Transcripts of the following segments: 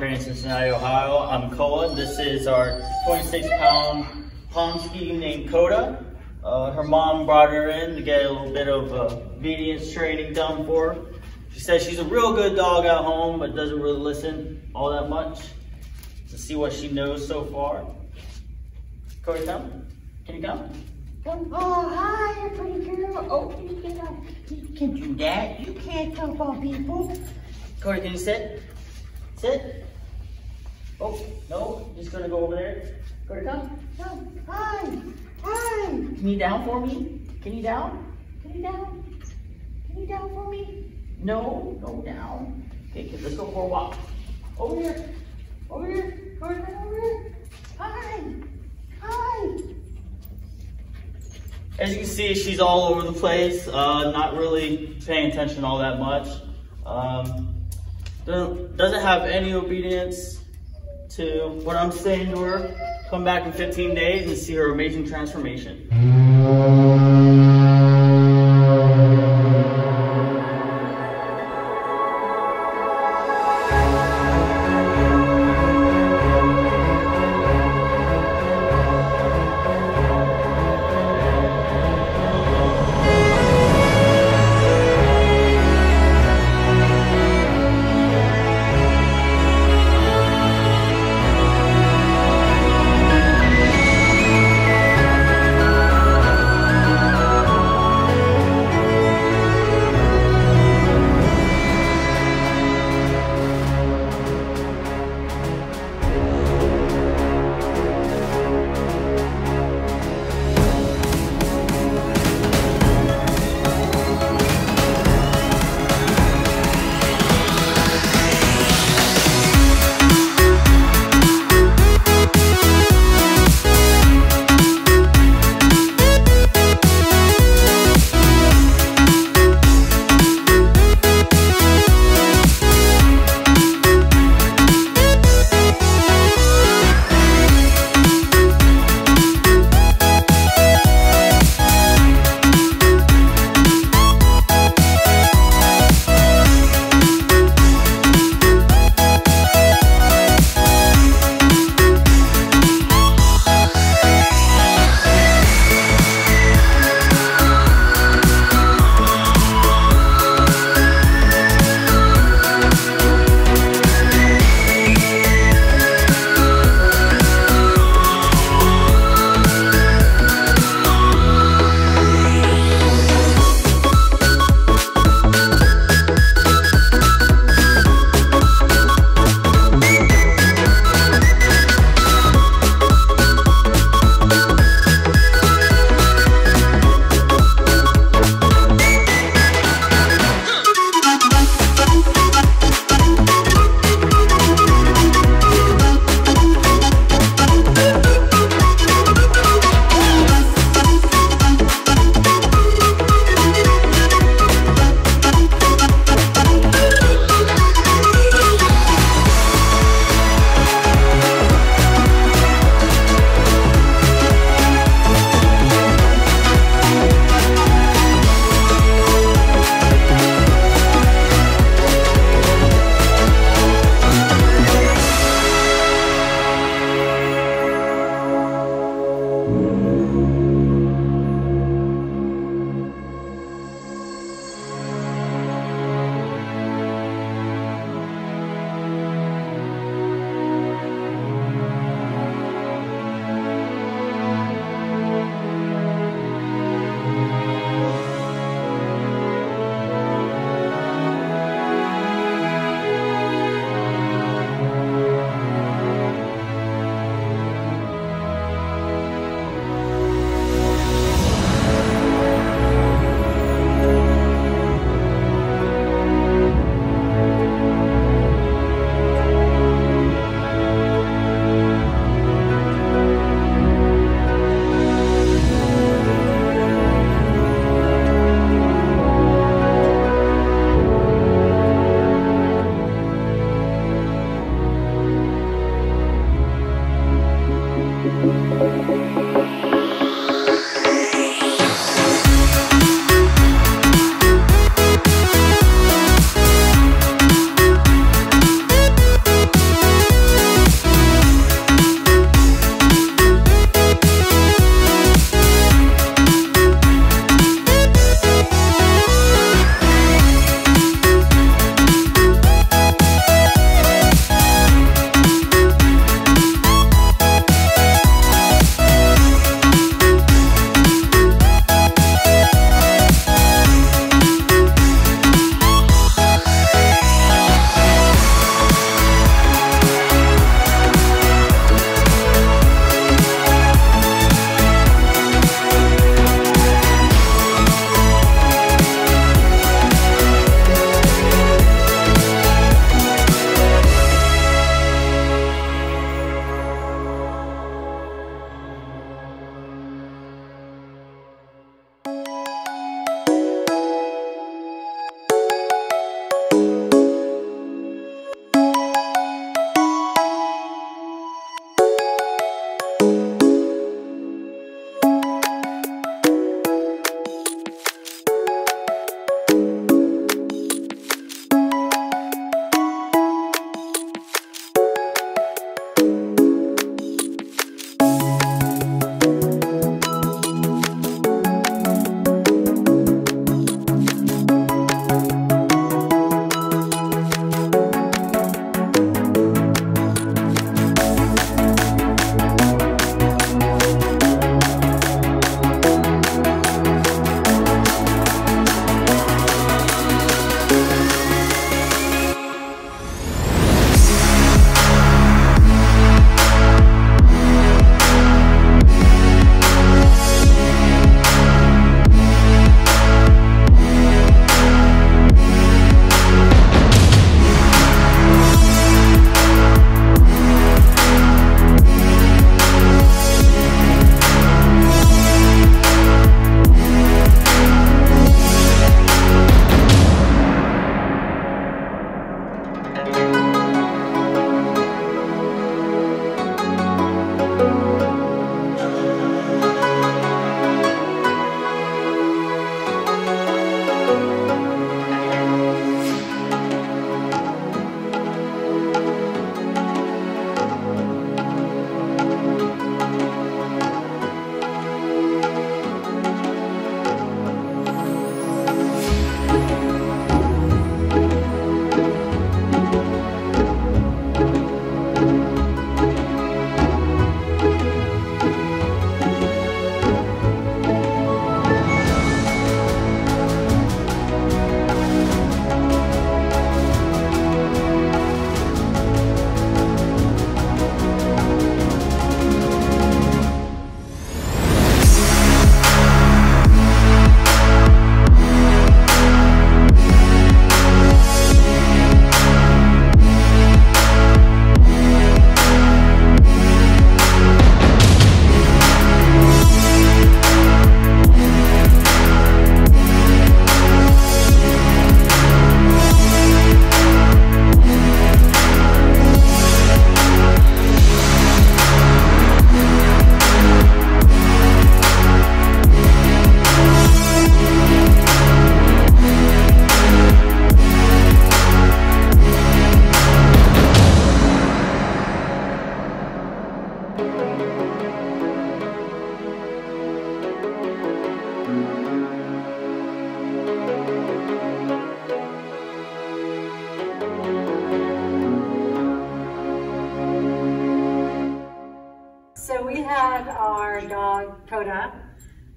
Training, Cincinnati, Ohio. I'm Koa. This is our 26 pound Pomsky named Koda. Uh, her mom brought her in to get a little bit of uh, obedience training done for her. She says she's a real good dog at home, but doesn't really listen all that much. Let's see what she knows so far. Cody, come. Can you come? Come. Oh, hi, pretty girl. Oh, you get up. You can do that. You can't jump on people. Cody, can you sit? Sit. Oh, no, just gonna go over there. Cody, come. Oh, hi. Hi. Can you down for me? Can you down? Can you down? Can you down for me? No, no down. Okay, kid, let's go for a walk. Over here. Over here. Come over here. Hi. Hi. As you can see, she's all over the place, uh, not really paying attention all that much. Um, doesn't have any obedience to what I'm saying to her. Come back in 15 days and see her amazing transformation.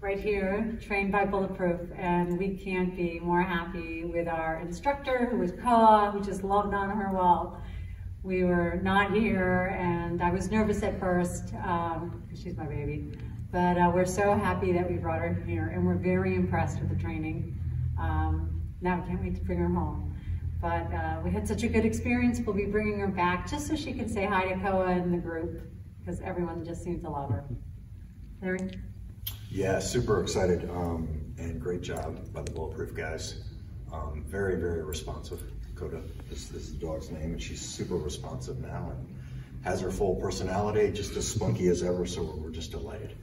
Right here, trained by Bulletproof, and we can't be more happy with our instructor, who was Koa, who just loved on her while we were not here, and I was nervous at first, um, she's my baby. But uh, we're so happy that we brought her here, and we're very impressed with the training. Um, now we can't wait to bring her home. But uh, we had such a good experience, we'll be bringing her back just so she can say hi to Koa and the group, because everyone just seems to love her. Larry? Yeah, super excited um, and great job by the Bulletproof guys. Um, very, very responsive. Koda is, is the dog's name, and she's super responsive now and has her full personality, just as spunky as ever. So we're, we're just delighted.